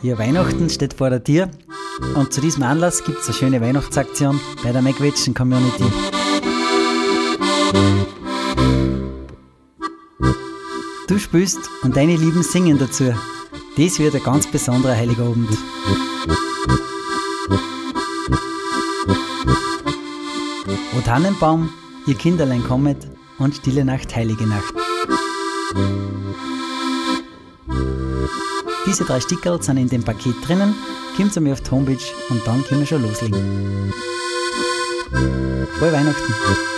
Ja, Weihnachten steht vor der Tür und zu diesem Anlass gibt es eine schöne Weihnachtsaktion bei der McWetchen Community. Du spielst und deine Lieben singen dazu. Dies wird ein ganz besonderer Heiligabend. O Tannenbaum, ihr Kinderlein kommet und stille Nacht, heilige Nacht. Diese drei Stickerl sind in dem Paket drinnen. Kommt zu mir auf die Homepage und dann können wir schon loslegen. Frohe Weihnachten!